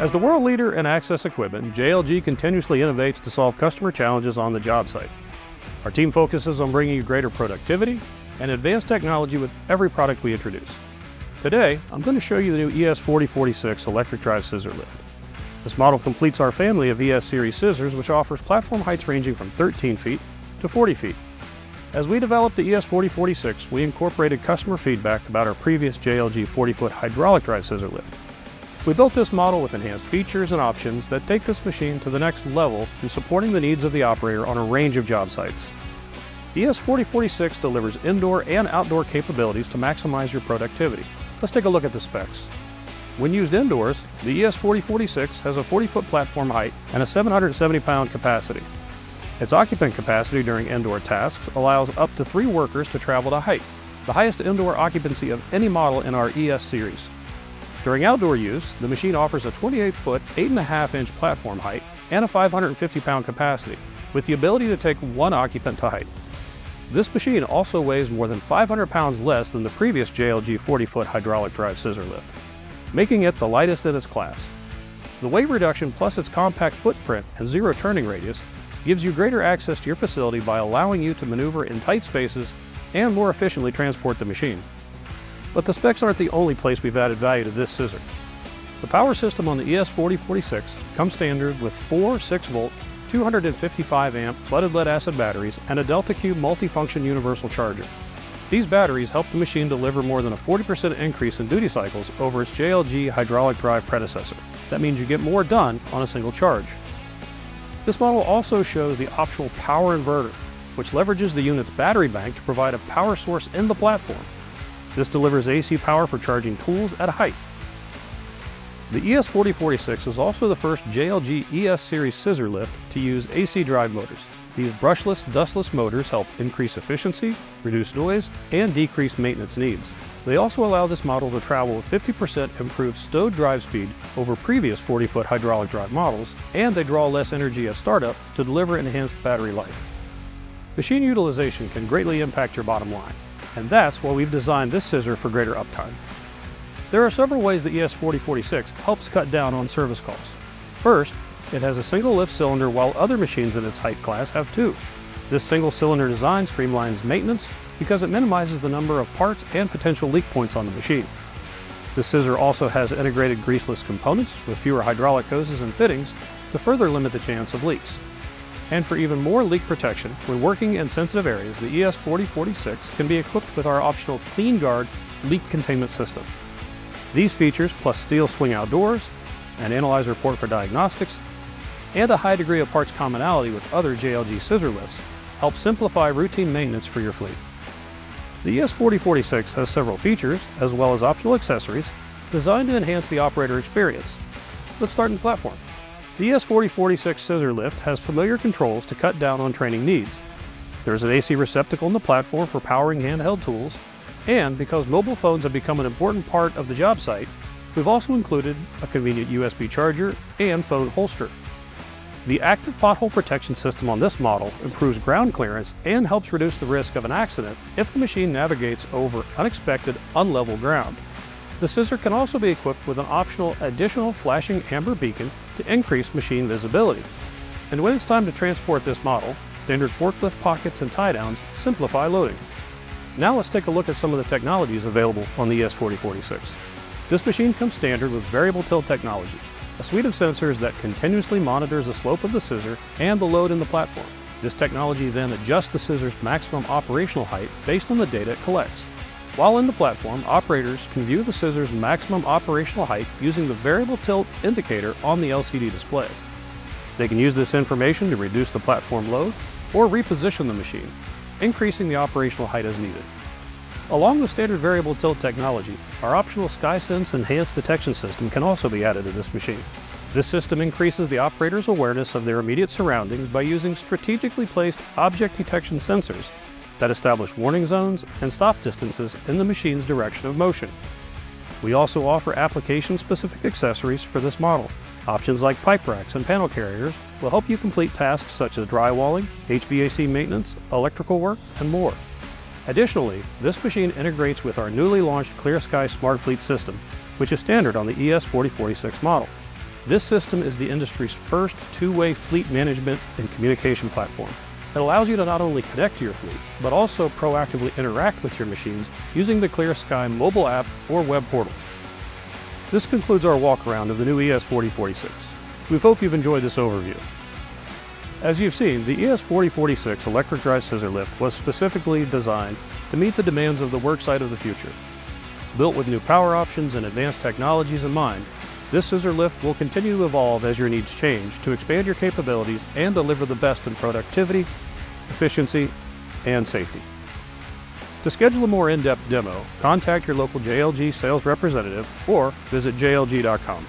As the world leader in access equipment, JLG continuously innovates to solve customer challenges on the job site. Our team focuses on bringing you greater productivity and advanced technology with every product we introduce. Today, I'm going to show you the new ES4046 electric drive scissor lift. This model completes our family of ES series scissors, which offers platform heights ranging from 13 feet to 40 feet. As we developed the ES4046, we incorporated customer feedback about our previous JLG 40-foot hydraulic drive scissor lift. We built this model with enhanced features and options that take this machine to the next level in supporting the needs of the operator on a range of job sites. The ES4046 delivers indoor and outdoor capabilities to maximize your productivity. Let's take a look at the specs. When used indoors, the ES4046 has a 40-foot platform height and a 770-pound capacity. Its occupant capacity during indoor tasks allows up to three workers to travel to height, the highest indoor occupancy of any model in our ES series. During outdoor use, the machine offers a 28-foot, 8.5-inch platform height and a 550-pound capacity, with the ability to take one occupant to height. This machine also weighs more than 500 pounds less than the previous JLG 40-foot hydraulic drive scissor lift, making it the lightest in its class. The weight reduction plus its compact footprint and zero turning radius gives you greater access to your facility by allowing you to maneuver in tight spaces and more efficiently transport the machine. But the specs aren't the only place we've added value to this scissor. The power system on the ES4046 comes standard with four 6-volt, 255 amp flooded lead acid batteries and a Delta Q multifunction universal charger. These batteries help the machine deliver more than a 40% increase in duty cycles over its JLG hydraulic drive predecessor. That means you get more done on a single charge. This model also shows the optional power inverter, which leverages the unit's battery bank to provide a power source in the platform this delivers AC power for charging tools at a height. The ES4046 is also the first JLG ES series scissor lift to use AC drive motors. These brushless, dustless motors help increase efficiency, reduce noise, and decrease maintenance needs. They also allow this model to travel with 50% improved stowed drive speed over previous 40-foot hydraulic drive models, and they draw less energy at startup to deliver enhanced battery life. Machine utilization can greatly impact your bottom line and that's why we've designed this scissor for greater uptime. There are several ways the ES4046 helps cut down on service calls. First, it has a single lift cylinder while other machines in its height class have two. This single cylinder design streamlines maintenance because it minimizes the number of parts and potential leak points on the machine. The scissor also has integrated greaseless components with fewer hydraulic hoses and fittings to further limit the chance of leaks. And for even more leak protection, when working in sensitive areas, the ES4046 can be equipped with our optional Clean Guard leak containment system. These features, plus steel swing out doors, an analyzer port for diagnostics, and a high degree of parts commonality with other JLG scissor lifts, help simplify routine maintenance for your fleet. The ES4046 has several features, as well as optional accessories, designed to enhance the operator experience. Let's start in platform. The ES4046 scissor lift has familiar controls to cut down on training needs. There's an AC receptacle in the platform for powering handheld tools, and because mobile phones have become an important part of the job site, we've also included a convenient USB charger and phone holster. The active pothole protection system on this model improves ground clearance and helps reduce the risk of an accident if the machine navigates over unexpected unlevel ground. The scissor can also be equipped with an optional additional flashing amber beacon to increase machine visibility. And when it's time to transport this model, standard forklift pockets and tie downs simplify loading. Now let's take a look at some of the technologies available on the ES4046. This machine comes standard with variable tilt technology, a suite of sensors that continuously monitors the slope of the scissor and the load in the platform. This technology then adjusts the scissor's maximum operational height based on the data it collects. While in the platform, operators can view the scissor's maximum operational height using the variable tilt indicator on the LCD display. They can use this information to reduce the platform load or reposition the machine, increasing the operational height as needed. Along with standard variable tilt technology, our optional SkySense enhanced detection system can also be added to this machine. This system increases the operator's awareness of their immediate surroundings by using strategically placed object detection sensors that establish warning zones and stop distances in the machine's direction of motion. We also offer application-specific accessories for this model. Options like pipe racks and panel carriers will help you complete tasks such as drywalling, HVAC maintenance, electrical work, and more. Additionally, this machine integrates with our newly launched ClearSky Smart Fleet system, which is standard on the ES4046 model. This system is the industry's first two-way fleet management and communication platform. It allows you to not only connect to your fleet, but also proactively interact with your machines using the ClearSky mobile app or web portal. This concludes our walk around of the new ES4046. We hope you've enjoyed this overview. As you've seen, the ES4046 electric drive scissor lift was specifically designed to meet the demands of the worksite of the future. Built with new power options and advanced technologies in mind, this scissor lift will continue to evolve as your needs change to expand your capabilities and deliver the best in productivity, efficiency, and safety. To schedule a more in-depth demo, contact your local JLG sales representative or visit jlg.com.